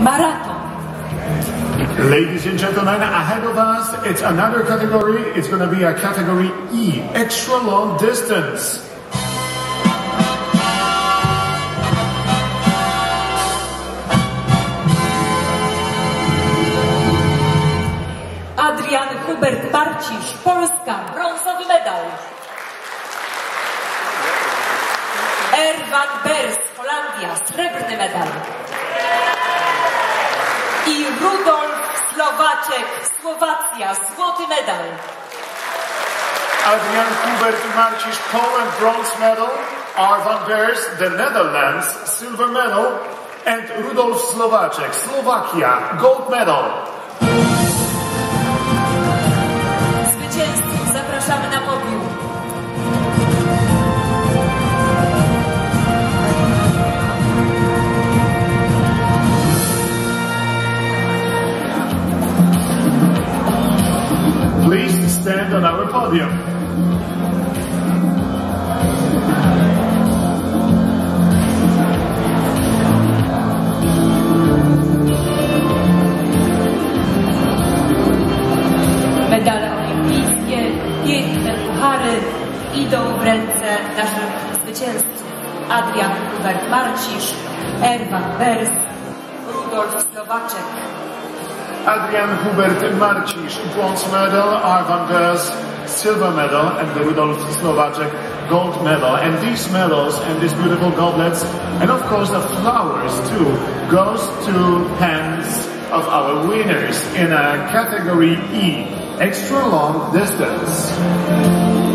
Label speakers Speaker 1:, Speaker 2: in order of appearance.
Speaker 1: maraton.
Speaker 2: Ladies and gentlemen, ahead of us, it's another category. It's going to be a category E, extra long distance.
Speaker 1: Adrian Hubert Marcisz, Polska, brązowy medal. Erwan Bers, Holandia, srebrny medal. Rudolf Slowaczek, Słowacja, złoty medal.
Speaker 2: Adrian Hubert Marcisz, Poland, bronze medal. Arvan Bers, the Netherlands, silver medal. And Rudolf Slovacek, Slovakia, gold medal. Stand on our podium.
Speaker 1: Medale olimpijskie, piękne puchary idą w ręce naszych zwycięzców. Adrian Hubert Marcisz, Erwan Bers, Rudolf Slowaczek.
Speaker 2: Adrian Hubert Marcisz, bronze medal, Arvan Bers, silver medal, and the Rudolf Slovacek gold medal. And these medals and these beautiful goblets, and of course the flowers too, goes to hands of our winners in a category E, extra long distance.